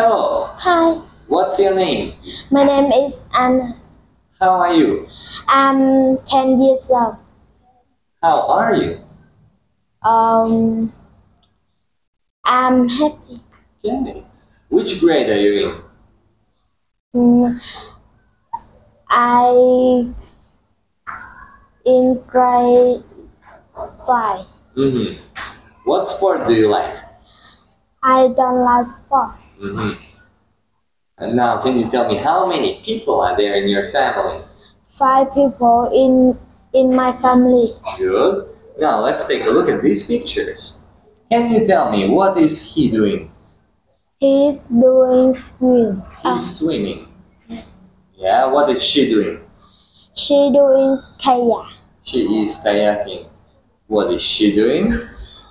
Hello, Hi, what's your name? my name is Anna. How are you? I'm 10 years old. How are you? Um, I'm happy. Okay. Which grade are you in? Mm, I in grade 5. Mm-hmm. What sport do you like? I don't like sport. Mm-hmm. And now, can you tell me how many people are there in your family? Five people in in my family. Good. Now, let's take a look at these pictures. Can you tell me what is he doing? He's doing swim. He's Uh, swimming. yes. Yeah, what is she doing? She doing kayak. She is kayaking. What is she doing?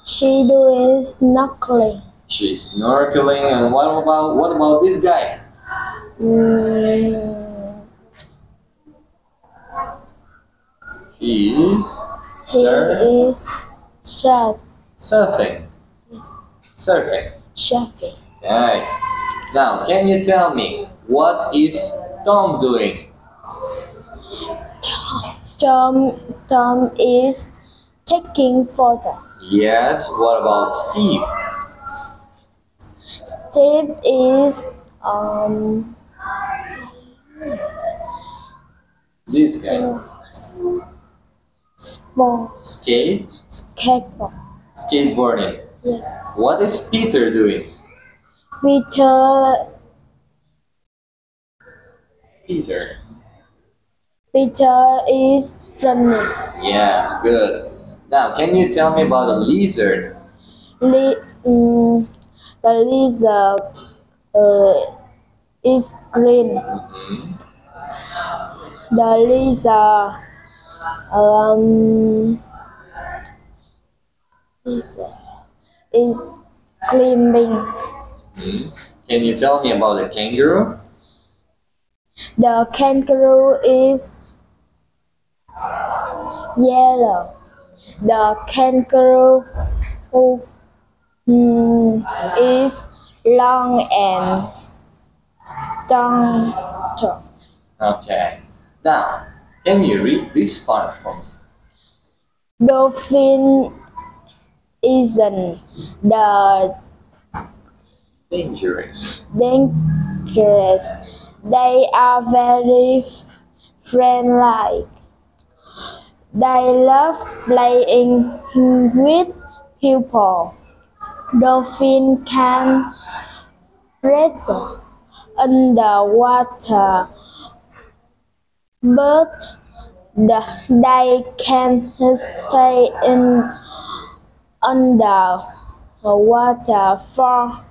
She doing snorkeling. She's snorkeling. And what about what about this guy? He is he sur- is surf, surfing. yes, Surfing. surfing. Okay. Now, can you tell me what is Tom doing? Tom. Tom, Tom is taking photo. Yes. What about Steve? Steve is um This guy. s- sport Skate. skateboard. Skateboarding. Yes. What is Peter doing? Peter Peter. Peter is running. Yes. Good. Now, can you tell me about a lizard? Li, um, the lizard uh, is green. The lizard um lizard is climbing. Mhm. Can you tell me about the kangaroo? The kangaroo is yellow. The kangaroo mm, is long and strong. Okay. Now, can you read this part for me? Dolphin isn't the Dangerous. dangerous. They are very friendly. They love playing with people. Dolphin can breathe underwater, but they can stay in underwater for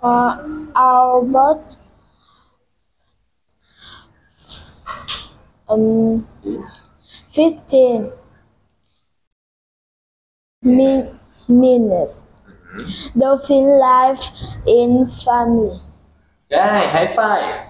for hours. Um, 15 minutes. Dolphin life in family. Okay, high five.